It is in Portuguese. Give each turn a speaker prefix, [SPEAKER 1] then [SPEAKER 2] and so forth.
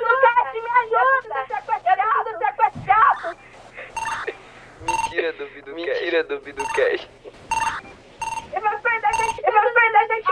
[SPEAKER 1] Lucas, me ajuda! Sequestrado, sequestrado!
[SPEAKER 2] Mentira do Bidu Mentira perder a Cash. Eu vou perder a gente,
[SPEAKER 1] eu vou perder a gente,